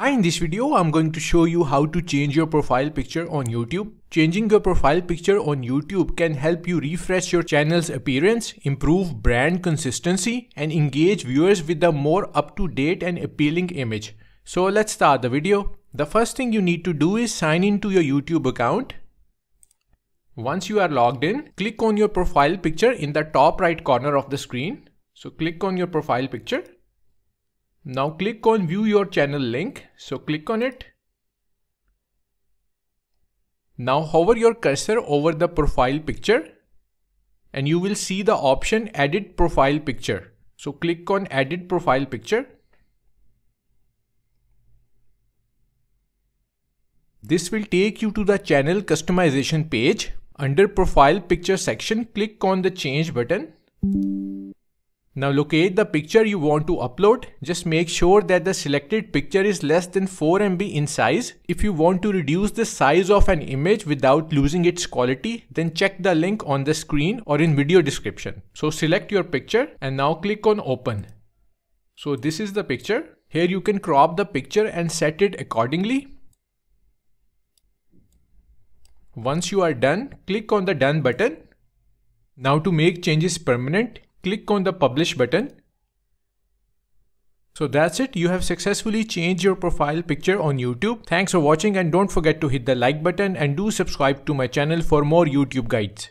Hi, in this video, I'm going to show you how to change your profile picture on YouTube. Changing your profile picture on YouTube can help you refresh your channel's appearance, improve brand consistency, and engage viewers with a more up-to-date and appealing image. So let's start the video. The first thing you need to do is sign into your YouTube account. Once you are logged in, click on your profile picture in the top right corner of the screen. So click on your profile picture now click on view your channel link. So click on it. Now hover your cursor over the profile picture and you will see the option edit profile picture. So click on edit profile picture. This will take you to the channel customization page. Under profile picture section, click on the change button. Now locate the picture you want to upload. Just make sure that the selected picture is less than 4 MB in size. If you want to reduce the size of an image without losing its quality, then check the link on the screen or in video description. So select your picture and now click on open. So this is the picture. Here you can crop the picture and set it accordingly. Once you are done, click on the done button. Now to make changes permanent, click on the publish button. So that's it. You have successfully changed your profile picture on YouTube. Thanks for watching and don't forget to hit the like button and do subscribe to my channel for more YouTube guides.